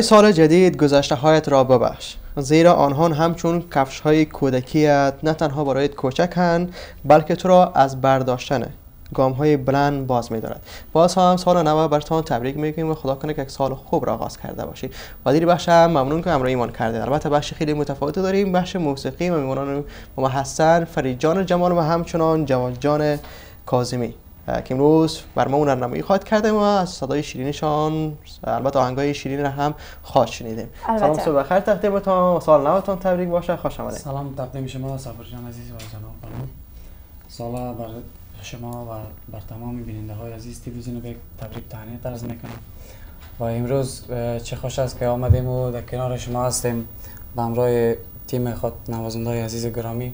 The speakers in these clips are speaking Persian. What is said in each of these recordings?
برای سال جدید گذشته هایت را ببخش. زیرا آنها همچون کفش های کودکیت نه تنها برای کوچکند بلکه تو را از برداشتن گام های بلند باز می دارد باز هم سال نو برتان تبریک میگیم و خدا کنه که یک سال خوب را آغاز کرده باشید. و دیر بخش هم ممنون که همراه ایمان کرده البته بخش خیلی متفاوت داریم. بخش موسیقی و میمونان ما حسن فریجان جمال و همچنان جواد جان کاظمی. که امروز بر ما اون نمایی خواهد کرده و از صدای شیرینشان البته آهنگای شیرین را هم خواهد شنیدیم. سلام صبح بخیر تقدیمتان سال نوتان تبریک باشه. خوش آمدید. سلام تقدیم شما صفر جان عزیز و جناب بانو سال بر شما و بر تمام بیننده های عزیز تلویزیون به تبریک تهنیت عرض می‌کنم. و امروز چه خوش است که آمدیم و در کنار شما هستیم. به همراه تیم خود نوازنده های عزیز گرامی.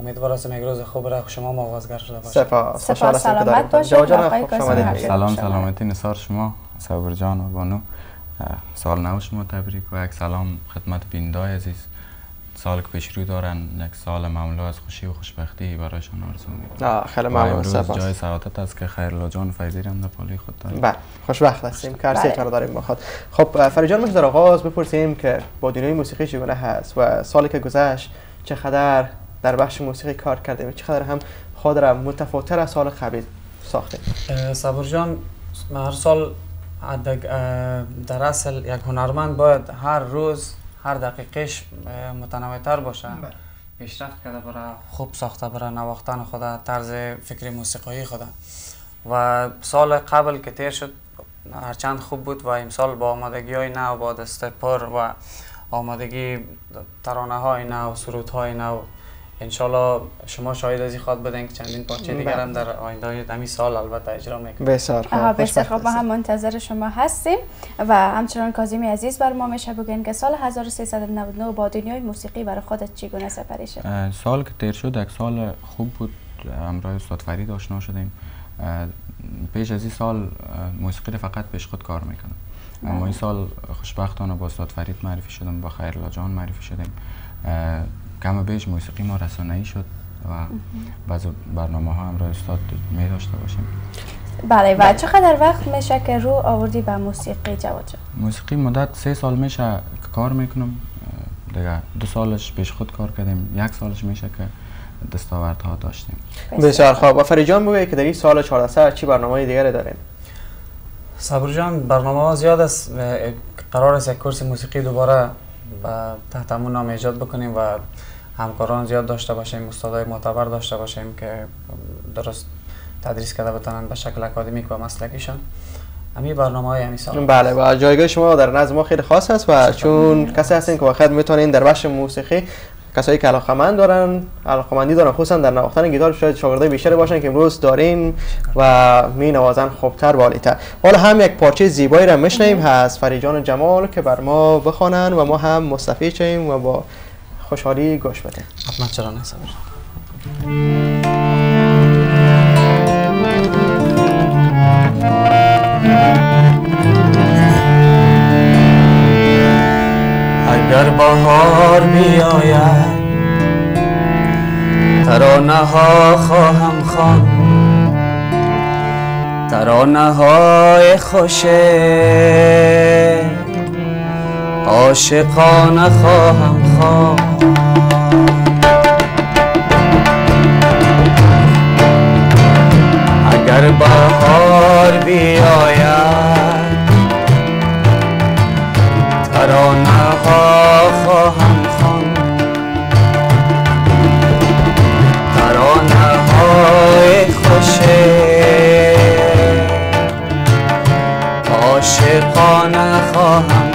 امیدوار هستم یک روز خوب را شما ما آغازگر شده باشید. سپاس سپاس سلامت باشید سلام سلامتی نثار شما صبر جان و بانو. سال نو شما تبریک و یک سلام خدمت بیننده عزیز. سال که پیش رو دارن یک سال مملو از خوشی و خوشبختی برایشان آرزو می‌کنم. خیلی ممنون سپاس. جای سعادت است که خیر جان فیضی هم در پالی خود داریم. بله خوشبخت هستیم. که هر بله. داریم با خود. خب فریجان میشه در آغاز بپرسیم که با دنیای موسیقی چگونه هست و سالی که گذشت چقدر در بخش موسیقی کار کردیم. چقدر هم خود را متفاوتر از سال قبل ساختیم. صبر جان هر سال در اصل یک هنرمند باید هر روز هر دقیقش متنوعتر باشه. بله. پیشرفت کرده برای خوب ساخته برای نواختن خود طرز فکری موسیقایی خود. و سال قبل که تیر شد هرچند خوب بود و امسال با آمادگی های نو با دست پر و آمادگی ترانه های نو سرود های نو انشالله شما شاید از این خواد بدین که چندین پارچه دیگر هم در آینده همی سال البته اجرا می‌کنیم. بسیار خوب. بسیار خوب. ما هم منتظر شما هستیم و همچنان کاظمی عزیز بر ما میشه بگین که سال 1399 با دنیای موسیقی برای خودت چگونه سپری شد؟ سال که تیر شد یک سال خوب بود. همراه استاد فرید آشنا شدیم. پیش از این سال موسیقی فقط پیش خود کار می‌کنم. اما این سال خوشبختانه با استاد فرید معرفی شدم با خیرلا جان معرفی شدیم. کم بیش موسیقی ما رسانه‌ای شد و بعض برنامه ها هم را استاد می داشته باشیم. بله و چقدر وقت میشه که رو آوردی به موسیقی جواد موسیقی مدت سه سال میشه که کار می‌کنم دیگه دو سالش پیش خود کار کردیم یک سالش میشه که ها داشتیم. بسیار. خوب. و فریجان بگوی که در این سال 14 چی برنامه دیگری داریم صبر جان برنامه ها زیاد است. قرار است یک کورس موسیقی دوباره و تحت همون نام ایجاد بکنیم و همکاران زیاد داشته باشیم استادای معتبر داشته باشیم که درست تدریس کرده بتانن به شکل اکادمیک و مسلکیشان. همین برنامه های همی سال. بله و جایگاه شما در نظر ما خیلی خاص است و چون کسی هستین که واقعا می‌تونین در بخش موسیقی کسایی که علاقمند دارن علاقمندی دارن خصوصا در نواختن گیتار شاید شاگردای بیشتری باشن که امروز دارین و می نوازن خوبتر و عالیتر حالا هم یک پارچه زیبایی را میشنیم هست فریجان جمال که بر ما بخوانن و ما هم مستفید شیم و با خوشحالی گوش بدیم. حتما چرا نه اگر بهار بیاید ترانه ها خواهم خوان ترانه های خوشه عاشقانه خواهم خوان اگر بهار بیاید ترانه ها خواهم خوان ترانه های خوشه. عاشقانه خواهم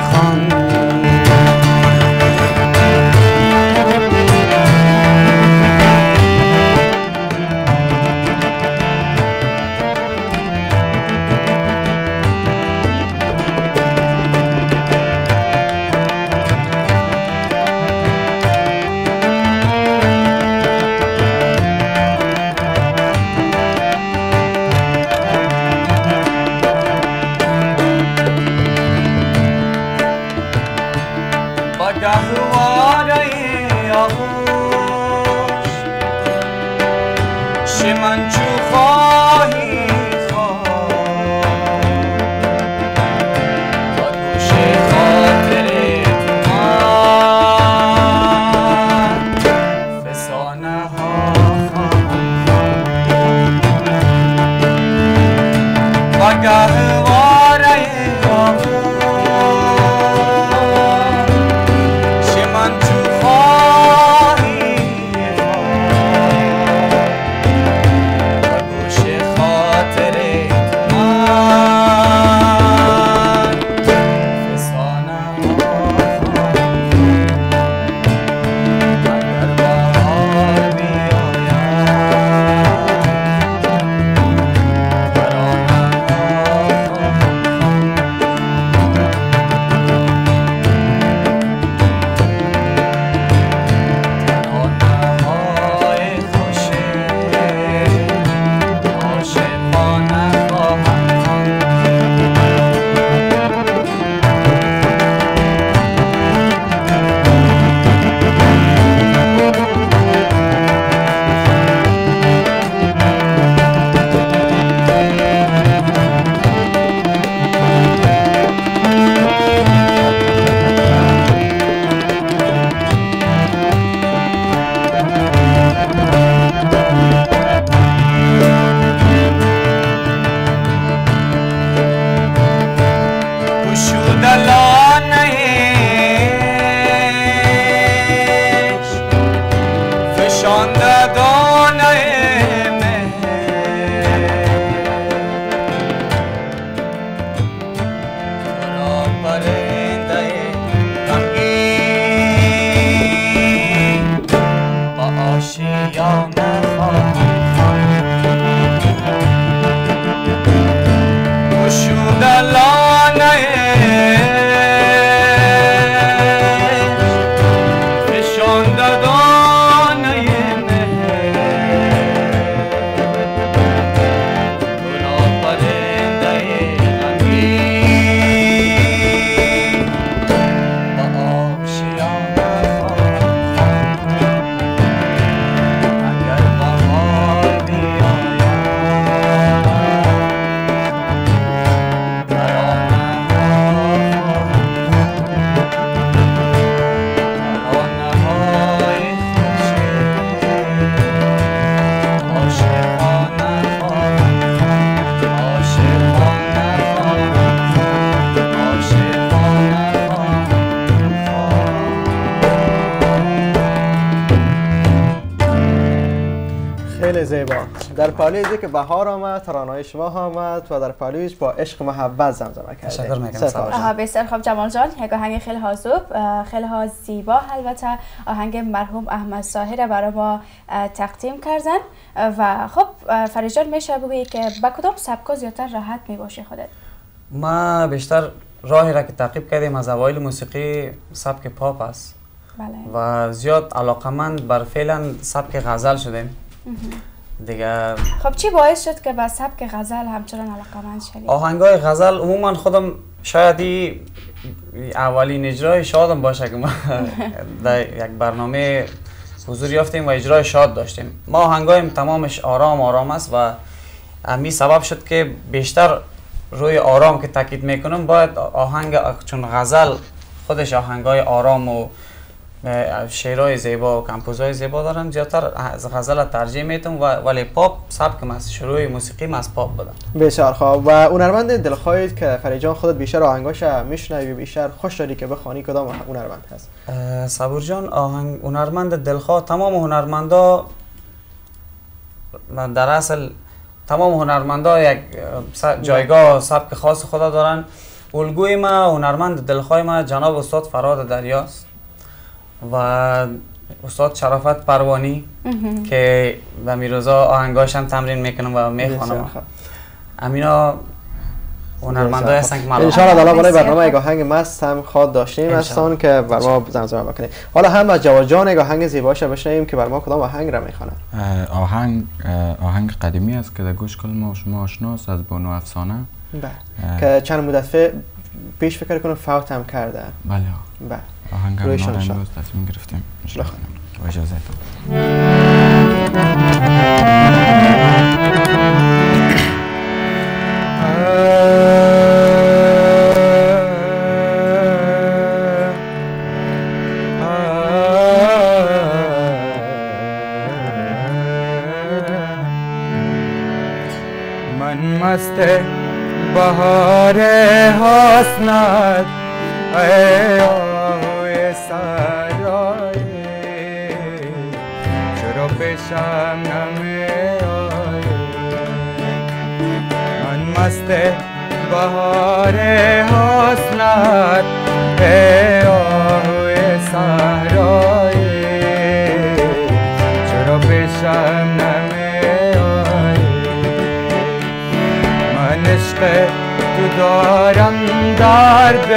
Sancho. on the door. در پالوی که بهار آمد ترانه‌های شما آمد و در پالویش با عشق محبت زمزمه کرده تشکر می‌کنم آها بسیار خوب. جمال جان یک آهنگ خیلی ها زوب خیلی ها زیبا البته. آهنگ مرحوم احمد ساهر برای ما تقدیم کردن. و خب فریجان میشه بگویی که با کدام سبکا زیادتر راحت می‌باشی خودت؟ ما بیشتر راهی را که تعقیب کردیم از اوایل موسیقی سبک پاپ است. بله. و زیاد علاقمند بر فعلا سبک غزل شدیم. دیگه خب چی باعث شد که به سبک غزل همچنان علاقمند شدی آهنگای غزل عموما خودم شاید ای اولین اجرای شادم باشه که ما در یک برنامه حضور یافتیم و اجرای شاد داشتیم. ما آهنگایم تمامش آرام آرام است و امی سبب شد که بیشتر روی آرام که تاکید می‌کنم باید آهنگ چون غزل خودش آهنگای آرام و شعرهای زیبا و کمپوزهای زیبا دارن. زیادتر از غزل ترجیح میتون و ولی پاپ سبک از شروع موسیقی از پاپ بودن. بسیار خوب. و هنرمند دلخواهید که فریجان خودت بیشتر آهنگاش میشنوی بیشتر خوش داری که بخوانی کدام هنرمند هست؟ صبور جان آهنگ هنرمند دلخواه تمام هنرمندا در اصل تمام هنرمندا یک جایگاه سبک خاص خدا دارن. الگوی ما هنرمند دلخواه ما جناب استاد فراد دریاست. و استاد شرافت پروانی که به میروزا آهنگاش هم تمرین می‌کنم و می‌خوانم امینا هنرمندای هستن که معلومه. ان شاء الله بالا برای برنامه یک آهنگ مست هم خواد داشتیم. هستن که بر ما زمزمه بکنه حالا هم از جواد جان یک آهنگ زیباش بشنویم که بر ما کدام آهنگ را می‌خوانه آهنگ آهنگ قدیمی است که در گوش کل ما شما آشناست از بانو افسانه. بله. که چند مدت پیش فکر کنم فوت هم کرده. بله. بله. آهنگ هم امروز تصمیم گرفتیم با اجازه من مست بهار حسنت नमस्ते बहारे मनस्ते तु शनमे मनुष्यं दर्ग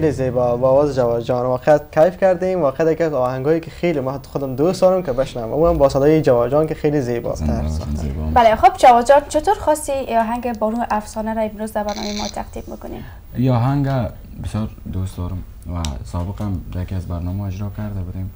خیلی زیبا با آواز جواد جان. واقعا کیف کردیم واقعا یکی از آهنگایی که خیلی ما خودم دوست دارم که بشنوم. اونم با صدای جواد جان که خیلی زیبا. تر. بله خب جواد جان چطور خواستی آهنگ بارون افسانه را امروز در برنامه ما تقدیم می‌کنیم یا آهنگ بسیار دوست دارم و سابقم در یکی از برنامه اجرا کرده بودیم.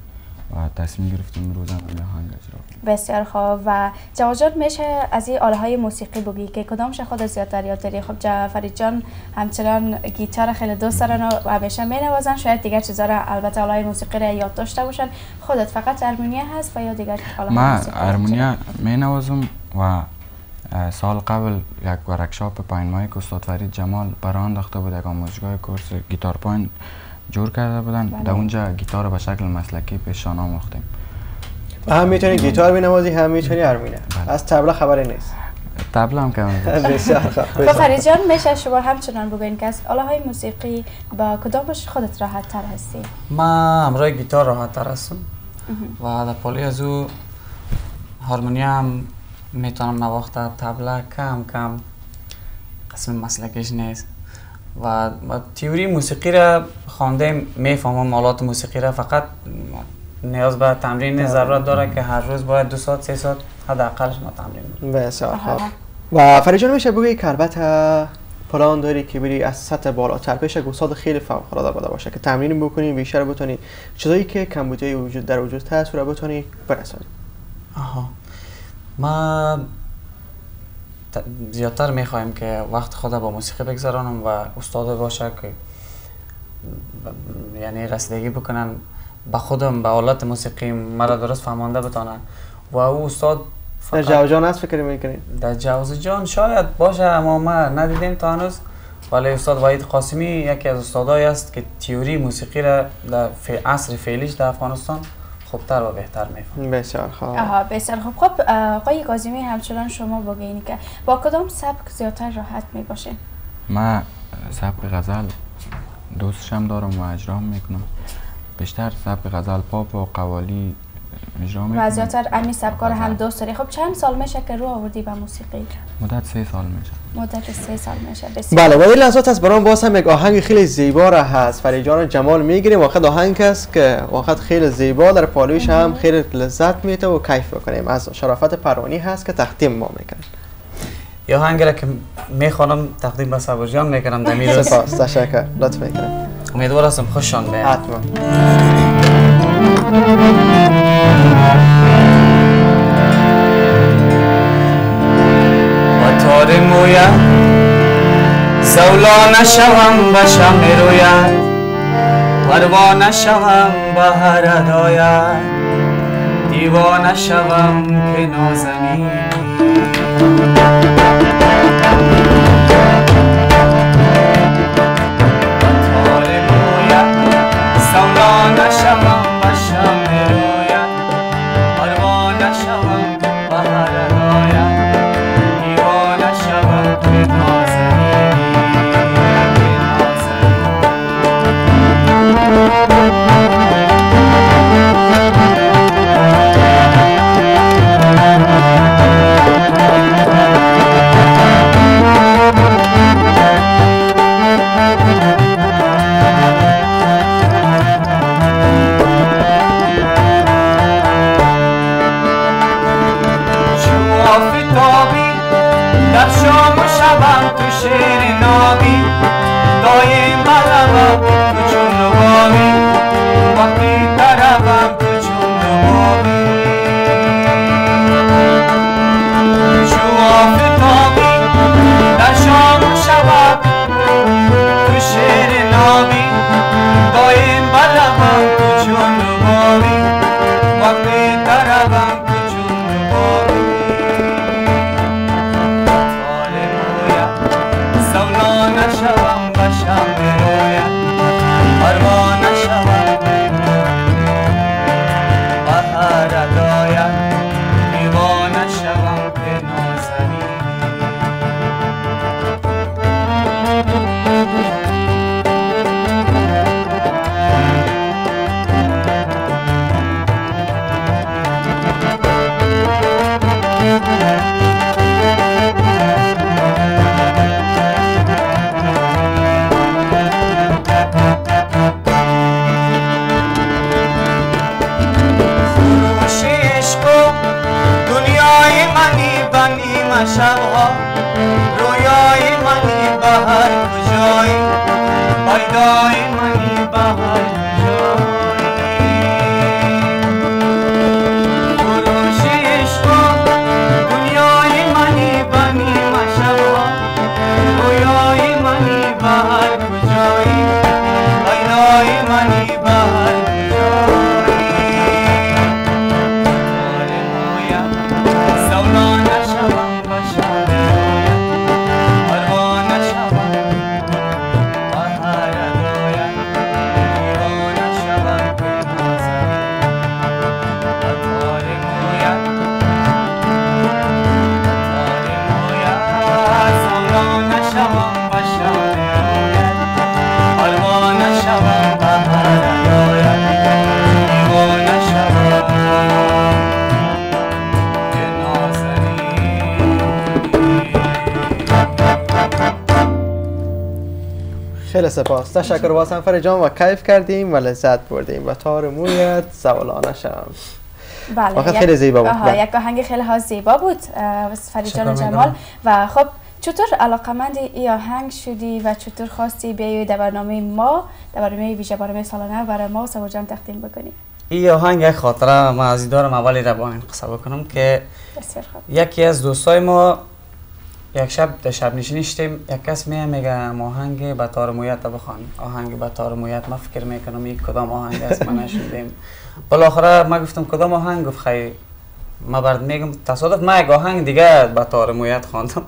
و تصمیم گرفتیم روز هم این آهنگ اجرا بسیار خوب. و جواد جان میشه از این آله های موسیقی بگی که کدامش خود زیادتر یاد داری؟ خب فرید جان همچنان گیتار خیلی دوست دارن و همیشه می نوازن شاید دیگر چیزا را البته آله های موسیقی را یاد داشته باشن. خودت فقط ارمونیا هست و یا دیگر آله من ارمونیا می نوازم و سال قبل یک ورکشاپ پایین مایی که استاد فرید جمال برای انداخته بود. یک آموزشگاه کورس گیتار پایین جور کرده بودن. بله. در اونجا گیتار به شکل مسلکی پیشان آموختیم. و هم می‌تونی گیتار بنوازی هم می‌تونی ارمینه بله. از تبله خبری نیست. تبله هم که بسیار خب جان میشه شما همچنان بگوین که از آله های موسیقی با کدامش خودت راحت تر هستی؟ ما همراه گیتار راحت تر هستم و در پالی از او هارمونیا هم می‌تونم نواخته تبله کم کم. قسم مسلکش نیست. و ما تیوری موسیقی را خواندیم می‌فهمم آلات موسیقی را فقط نیاز به تمرین ضرورت داره که هر روز باید دو ساعت سه ساعت حداقلش ما تمرین کنیم. بسیار خوب. آها. و فرید جان میشه بگی که البته پلان داری که بری از سطح بالاتر؟ پیش استاد خیلی فوق العاده بوده باشه که تمرین بکنی بیشتر بتونی. چیزایی که کمبودی وجود در وجود هست رو بتونی برسانی آها. ما زیادتر می‌خوایم که وقت خود با موسیقی بگذرانم و استاد باشه که ب- یعنی رسیدگی بکنن به خودم به آلات موسیقی مرا درست فهمانده بتانن. و او استاد در فقط جوجان هست فکر می‌کنی؟ در جوز جان شاید باشه اما ما ندیدیم تا هنوز. ولی استاد وحید قاسمی یکی از استادایی است که تیوری موسیقی را در عصر فعلیش در افغانستان خوبتر و بهتر میفهم بسیار خوب. آها بسیار خوب. خب آقای کاظمی همچنان شما بگین که با کدام سبک زیادتر راحت می باشین من سبک غزل دوستشم دارم و اجرا هم می‌کنم. بیشتر سبک غزل پاپ و قوالی و زیادتر امی سبکار هم. دوست داری. خب چند سال میشه که رو آوردی به موسیقی؟ مدت سه سال میشه. مدت سه سال میشه. بسیار. بله و این لحظات است برام باز هم یک آهنگ خیلی زیبا را هست. فرید جان جمال می‌گیریم. واقعا آهنگ است که واقعا خیلی زیبا در پالویش هم خیلی لذت میده و کیف بکنیم. از شرافت پروانی هست که تقدیم ما می‌کنه. یا هنگ را که می‌خوانم تقدیم به صبر جان می‌کنم روز سپاس تشکر. لطف می‌کنم. امیدوار هستم. خوششان بیاید حتما. و تار مویم زولا نشوم به شم روید پروانه شوم به هر هدایت دیوانه شوم که نازنینی بنیم شبها. رویای منی به هر کجایی؟ پیدای منی به هر خیلی سپاس تشکر باز هم فرجان و کیف کردیم و لذت بردیم و تار مویت زولانه شم بله خیلی زیبا بود. آها، بله. یک آهنگ خیلی ها زیبا بود فریجان شکر جمال. و خب چطور علاقمند این آهنگ شدی و چطور خواستی بیایی در برنامه ما در برنامه ویژه برنامه سالانه برای ما سبا جان تقدیم بکنی این آهنگ یک خاطره من از این دارم اولی را با این قصه بکنم که بسیار خوب یکی از دوستای ما یک شب در شب نشینی شدیم یک کس میه میگه ما آهنگ بطار مویت بخوان. آهنگ بطار مویت ما فکر می‌کنم یک کدام آهنگ است؟ ما نشنیدیم بالاخره ما گفتم کدام آهنگ؟ گفت خیلی ما برد میگم تصادف ما یک آهنگ دیگه بطار مویت خواندم.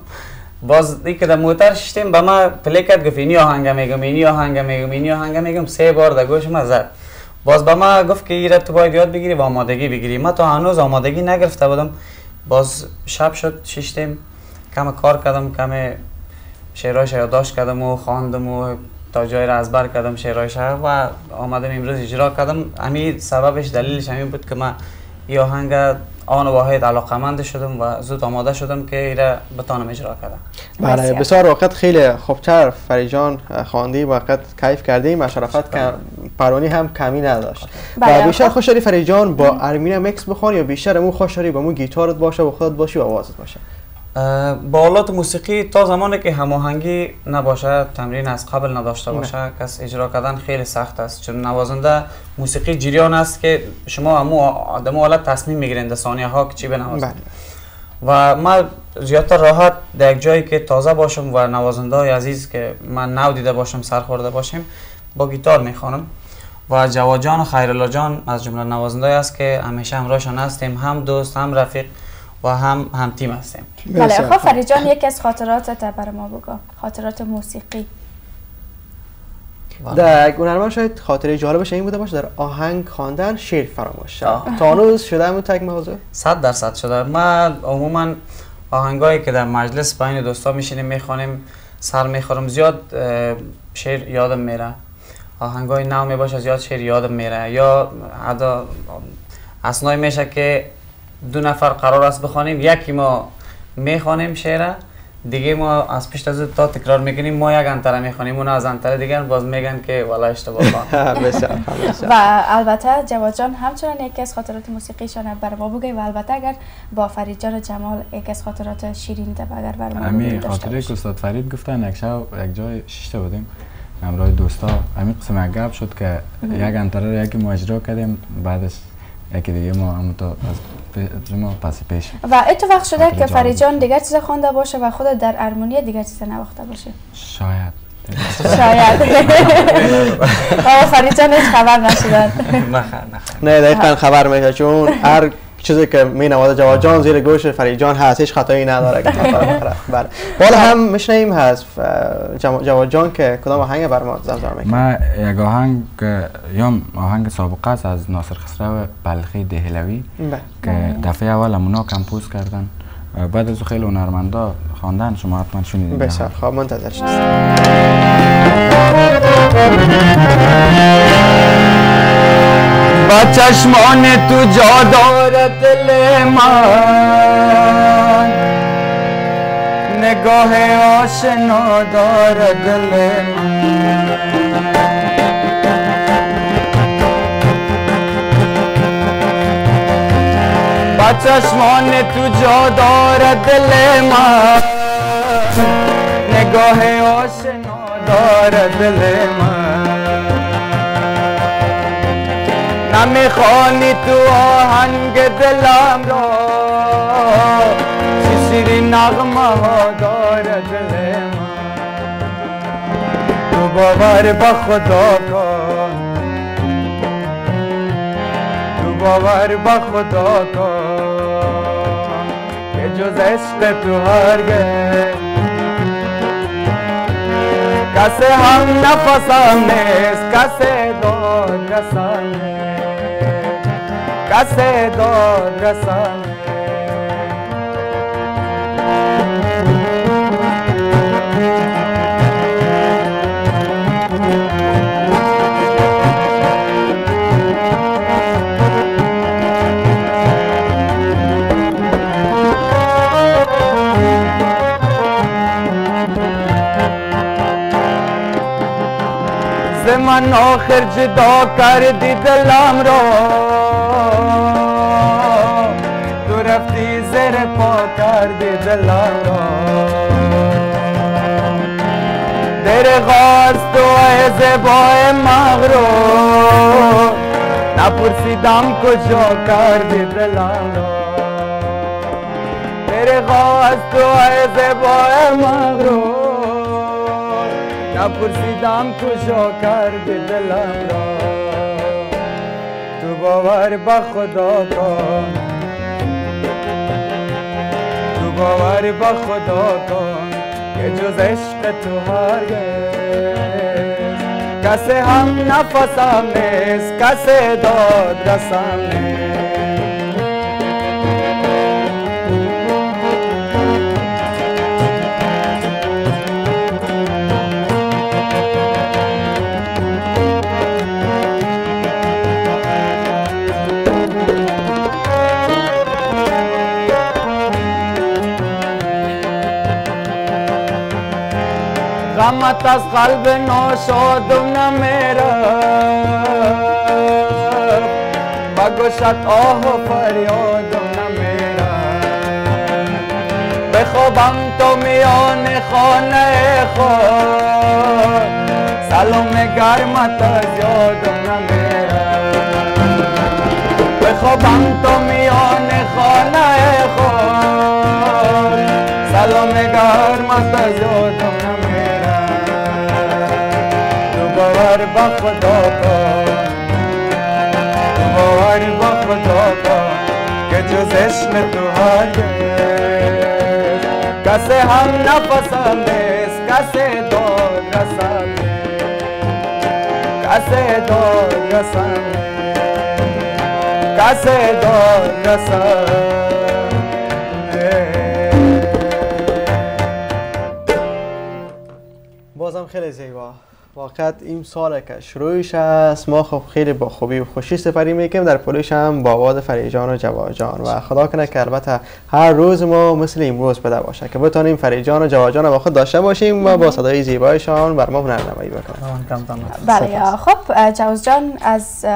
باز دی که در موتر شدیم به ما پلی کرد گفت اینی آهنگ میگم اینی آهنگ میگم اینی آهنگ میگم. سه بار در گوش ما زد. باز به ما گفت که ایره تو باید یاد بگیری و آمادگی بگیری. ما تا هنوز آمادگی نگرفته بودم. باز شب شد شیشتیم. کم کار کردم کم شعرهایش یادداشت کردم و خواندم و تا جای را از بر کردم شعرهایش و آمدم امروز اجرا کردم. همین سببش دلیلش همین بود که من این آهنگ آن واحد علاقمند شدم و زود آماده شدم که ایره بتانم اجرا کردم. بله بسیار. وقت خیلی خوبتر. فریجان خواندی وقت کیف کردیم و شرافت کم پرانی هم کمی نداشت. بله، و بیشتر خب. خوش داری فریجان با ارمینا مکس بخوان یا بیشتر امو خوش داری با مو گیتارت باشه و خودت باشی و آوازت باشه؟ با آلات موسیقی تا زمانی که هماهنگی نباشه تمرین از قبل نداشته باشه کس اجرا کردن خیلی سخت است. چون نوازنده موسیقی جریان است که شما همو آدم حالت تصمیم می‌گیرین در ثانیه ها که چی بنوازید بله. و من زیادتر راحت در یک جایی که تازه باشم و نوازنده های عزیز که من نو دیده باشم سر خورده باشیم با گیتار می‌خوانم. و جواد جان و خیرالله جان از جمله نوازنده است که همیشه همراهشان هستیم. هم دوست هم رفیق. و هم هم تیم هستیم. بله خب خوب. فریجان یکی از خاطراتت برای ما بگو. خاطرات موسیقی. در هنرمند شاید خاطره جالبش این بوده باشه در آهنگ خواندن شعر فراموش شد. آه. تا هنوز شده همون تک موضوع صد درصد شده. من عموما آهنگایی که در مجلس بین دوستا میشینیم می‌خوانیم سر می‌خورم زیاد شعر یادم میره. آهنگای نو می‌باشه زیاد شعر یادم میره. یا ادا اسنای میشه که دو نفر قرار است بخوانیم یکی ما می‌خوانیم شعر دیگه ما از پیش از تا تکرار می‌کنیم ما یک انتره می‌خوانیم اون از انتره دیگر باز میگن که والا اشتباه. و البته جواد جان همچنان یکی از خاطرات موسیقیشان برای ما بگی و البته اگر با فرید جان جمال یکی از خاطرات شیرین تا اگر برای ما همین داشته خاطره. که استاد فرید گفتن یک شب یک جای شیشته بودیم همراه دوستا همین قسم گپ شد که یک انتره رو یکی ما اجرا کردیم بعدش یکی دیگه ما همون تا از ما پس پیش و اتفاق شده که جالب فرید جان بود. دیگر چیز خوانده باشه و خود در ارمونی دیگر چیز نواخته باشه شاید شاید آه فرید جان هیچ خبر نشدن نه دقیقا خبر میشه چون هر چیزی که می نواده جواد جان زیر گوش فرید جان هست هیچ خطایی نداره. که بله. بالا هم میشنیم هست جواد جان که کدام آهنگ بر ما زمزمه می‌کنه؟ من یک آهنگ یا آهنگ سابقه است از ناصر خسرو بلخی دهلوی بله. که دفعه اول امونا کمپوز کردن. بعد از خیلی هنرمندا خواندن شما حتما شنیدین بسیار خوب منتظر شد با چشمان تو جا دارد دل من نگاه آشنا دارد دل من با چشمان تو جا دارد دل من نگاه آشنا نمی‌خوانی تو آهنگ دلم را. چی شیرین نغمه ها داره دل من. تو باور به خدا کن. تو باور به خدا کن. که جز عشق تو هرگز. کسی هم نفسم نیست کسی رسم نیست. کسی داد رسم نیست ز من آخر جدا کردی دلم پا کردی دلم را. در تو ای زبای مغرور نپرسیدم کجا کردی دلم را. در تو ای زبای مغرور نپرسیدم کجا کردی دلم را. تو باور به خدا کن. باور به خدا کن که جز عشق تو هرگز کسی هم نفسم نیست کسی داد رسم نیست. غمت از قلب ناشادم نمیره بگوشت آه و فریادم نمیره بخوابم تو میان خانه خود سلام گرمت از یادم نمیره بخوابم تو میان خانه به خدا کن باور به خدا کن که جز عشق تو هرگز کسی هم رسم نیست کسی داد رسم نیست کسی داد رسم نیست بازم خیلی زیبا واقعا این سال که شروعش است. ما خب خیلی با خوبی و خوشی سپری می‌کنیم. در پولش هم با آواز فریجان و جواجان. و خدا کنه که البته هر روز ما مثل امروز بده باشه که بتانیم فریجان و جواجان رو با خود داشته باشیم و با صدای زیبایشان بر ما هنرنمایی بکنیم. بله خب جوز جان از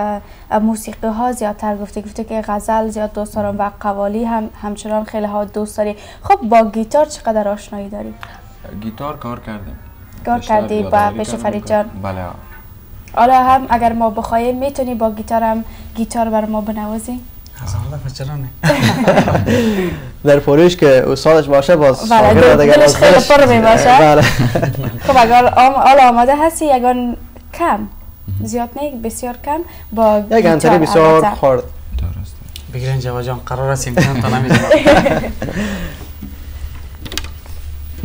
موسیقی ها زیادتر گفته گفته که غزل زیاد دوست دارم و قوالی هم همچنان خیلی ها دوست داری. خب با گیتار چقدر آشنایی داری؟ گیتار کار کردیم کار کردی با پیش فرید جان. بله. حالا هم اگر ما بخوایم می‌تونی با گیتار هم گیتار بر ما بنوازی. در پولش که استادش باشه باز بله، شاگرد دیگه دلش باز خیلی دلش- پر می باشه. بله. خب اگر آم حالا آماده هستی یگان کم زیاد نه بسیار کم با یک انتری گیتار بسیار. خورد درسته. بگیرین جواد جان قرار است امتحان تا نمی‌زنم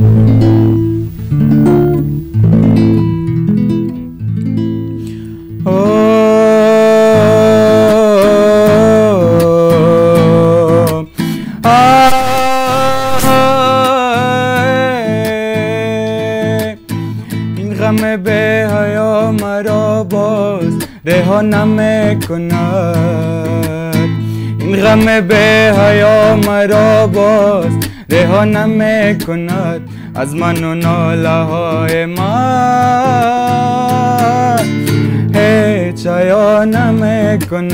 غم به حیا مرا باز رها نمی‌کند. این غم به حیا مرا باز رها نمی‌کند. از من و ناله های من هیچ حیا نمی‌کند.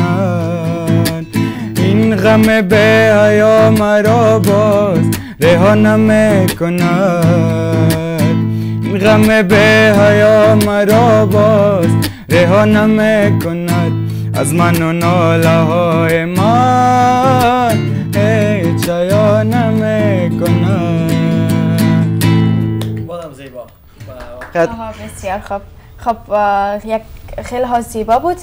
این غم به حیا مرا باز رها نمی‌کند. غم به حیا مرا باز رها نمی‌کند از من و ناله های من. هیچ حیا نمی‌کند. بادم زیبا. قد آها بسیار خوب. خب اه، یک خیلی ها زیبا بود.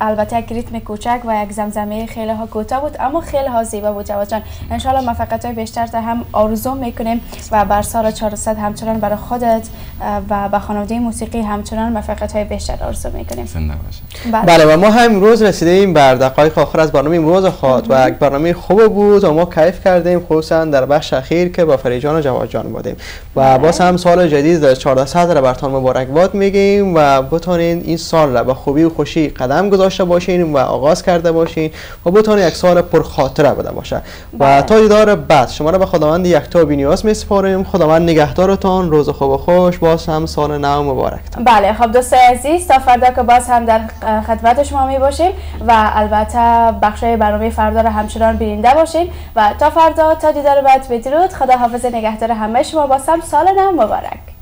البته یک ریتم کوچک و یک زمزمه خیلی ها کوتاه بود اما خیلی ها زیبا بود جواد جان. انشالله موفقیت های بیشتر تا هم آرزو می‌کنیم و بر سال 400 همچنان برای خودت و به خانواده موسیقی همچنان موفقیت های بیشتر آرزو می‌کنیم. زنده باشه بله. بله و ما هم امروز رسیدیم بر دقایق آخر از برنامه امروز خود و یک برنامه خوب بود و ما کیف کردیم خصوصا در بخش اخیر که با فریجان و جواد جان بودیم. و باز هم سال جدید 1400 را برتان مبارکباد میگیم و بتونین این سال را به خوبی و خوشی قدم گذاشته باشین و آغاز کرده باشین و بتونین یک سال پرخاطره بوده باشه. و بله. تا دیدار بعد شما را به خداوند یکتا بینیاز میسپاریم خداوند نگهدارتان. روز خوب و خوش. باز هم سال نو مبارک بله خب دوستای عزیز تا فردا که باز هم در خدمت شما می باشیم و البته بخش برنامه فردا رو همچنان بیننده باشین و تا فردا تا دیدار بعد بدرود. خدا حافظ نگهدار همه شما. باز هم سال نو مبارک.